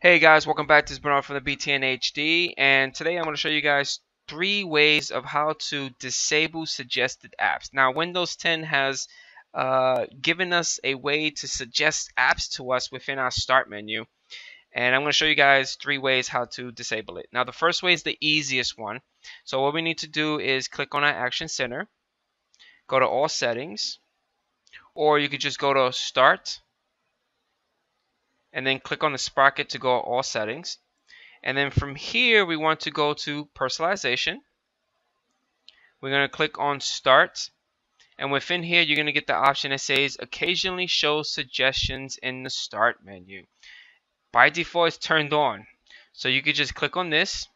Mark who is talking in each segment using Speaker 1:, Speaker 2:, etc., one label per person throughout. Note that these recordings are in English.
Speaker 1: Hey guys, welcome back. This is Bernard from the BTN HD, and today I'm going to show you guys three ways of how to disable suggested apps. Now, Windows 10 has uh, given us a way to suggest apps to us within our Start menu, and I'm going to show you guys three ways how to disable it. Now, the first way is the easiest one. So what we need to do is click on our Action Center, go to All Settings, or you could just go to Start and then click on the sprocket to go all settings. And then from here, we want to go to personalization. We're going to click on start. And within here, you're going to get the option that says occasionally show suggestions in the start menu. By default, it's turned on. So you could just click on this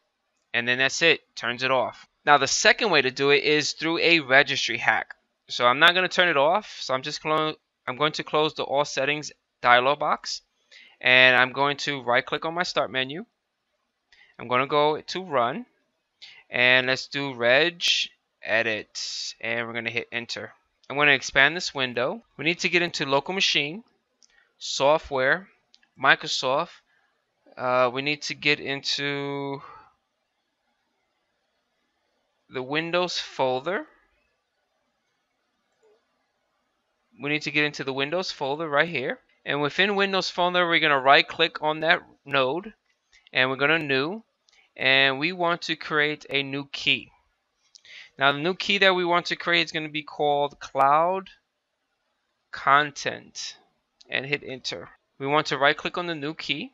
Speaker 1: and then that's it, turns it off. Now the second way to do it is through a registry hack. So I'm not going to turn it off. So I'm just I'm going to close the all settings dialog box and I'm going to right click on my start menu. I'm going to go to run. And let's do reg edit and we're going to hit enter. I'm going to expand this window. We need to get into local machine software Microsoft. Uh, we need to get into the Windows folder. We need to get into the Windows folder right here and within Windows Folder, we're going to right click on that node and we're going to new and we want to create a new key. Now the new key that we want to create is going to be called cloud content and hit enter. We want to right click on the new key,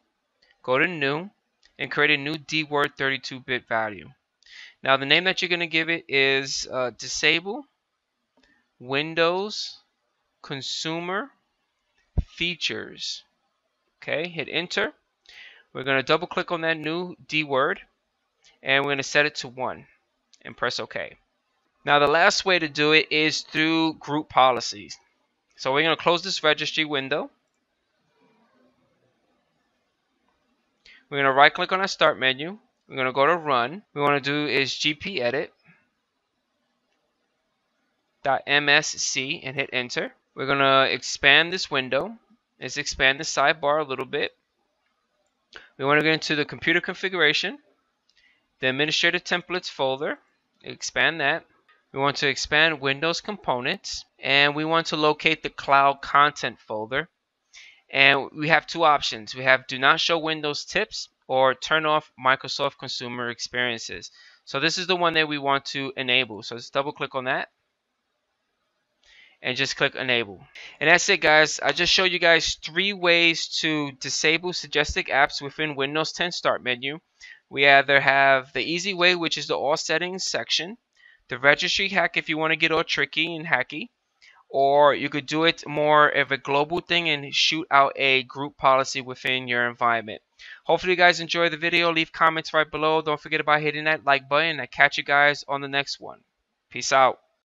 Speaker 1: go to new and create a new DWORD 32-bit value. Now the name that you're going to give it is uh, disable Windows consumer features. Okay, hit enter. We're going to double click on that new DWORD and we're going to set it to 1 and press OK. Now the last way to do it is through group policies. So we're going to close this registry window. We're going to right click on our start menu. We're going to go to run. We want to do is gp edit .msc and hit enter. We're going to expand this window is expand the sidebar a little bit. We want to go into the computer configuration, the administrative templates folder, expand that. We want to expand Windows components, and we want to locate the cloud content folder. And we have two options. We have do not show Windows tips or turn off Microsoft consumer experiences. So this is the one that we want to enable. So let's double click on that and just click enable. And that's it guys. I just showed you guys three ways to disable suggested apps within Windows 10 Start menu. We either have the easy way which is the all settings section, the registry hack if you want to get all tricky and hacky, or you could do it more of a global thing and shoot out a group policy within your environment. Hopefully you guys enjoy the video. Leave comments right below. Don't forget about hitting that like button. I catch you guys on the next one. Peace out.